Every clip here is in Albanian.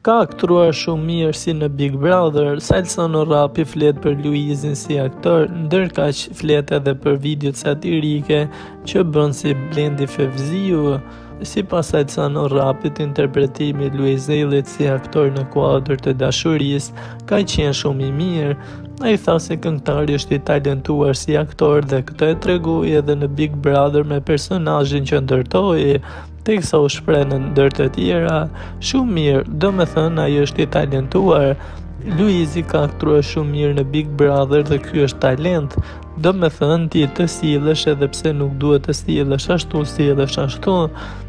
Ka aktruar shumë mirë si në Big Brother, Salsano Rrapi flet për Luizin si aktor, ndërkaq flet edhe për videot satirike që bën si Blendi Fevziu. Sipas Salsano Rrapit, interpretimi i Luiz Ejllit si aktor Në kuadër të dashurisë, ka qenë shumë i mirë. Ai tha se këngëtari është i talentuar si aktor dhe këtë e tregoi edhe në Big Brother me personazhin që ndërtoi, teksa u shpreh ndër të tjera. Shumë mirë, domethënë ai është i talentuar. Luizi ka aktruar shumë mirë në Big Brother dhe ky është talent, Domethënë ti të sillesh edhe pse nuk duhet të sillesh ashtu, sillesh ashtu,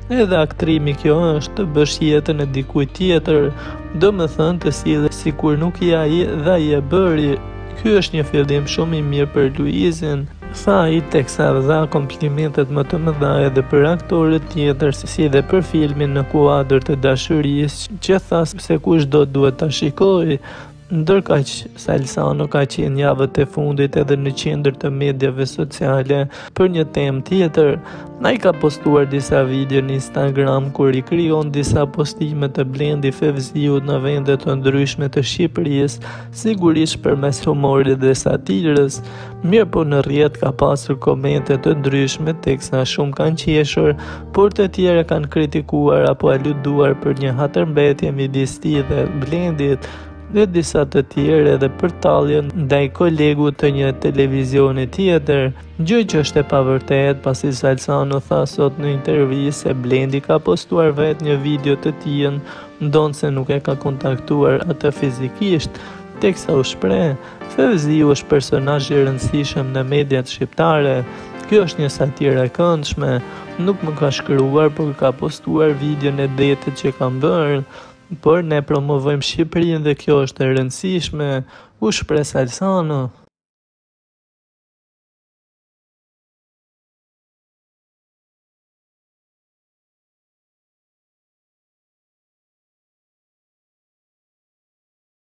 edhe aktrimi kjo është të bësh jetën e dikujt tjetër, domethënë të sillesh sikur nuk je ai dhe ai e bëri. Ky është një fillim shumë i mirë për Luizin, tha ai teksa dha komplimentet më të mëdha edhe për aktorët e tjerë si dhe për filmin Në kuadër të dashurisë që tha se kushdo duhet ta shikojë. Ndërkaq, Salsano ka qenë javët e fundit edhe në qendër të mediave sociale për një temë tjetër. Ai ka postuar disa video në Instagram ku rikrijon disa postime të Blendi Fevziut në vende të ndryshme të Shqipërisë, sigurisht përmes humorit dhe satirës. Mirëpo në rrjet ka pasur komente të ndryshme, teksa shumë kanë qeshur, por të tjerë kanë kritikuar apo aluduar për një hatërmbetje midis tij dhe Blendit, dhe disa të tjerë edhe për talljen ndaj kolegut të një televizioni tjetër, gjë që është e pavërtetë pasi Salsano tha sot në intervistë se Blendi ka postuar vetë një video të tijën, ndonëse nuk e ka kontaktuar atë fizikisht, teksa u shpreh. Fevziu është personazh i rëndësishëm në mediat shqiptare. Kjo është një satirë e këndshme. Nuk më ka shkruar, por ka postuar videon e detit që kam bërë. Por ne promovojmë Shqipërinë dhe kjo është e rëndësishme, u shpreh Salsano.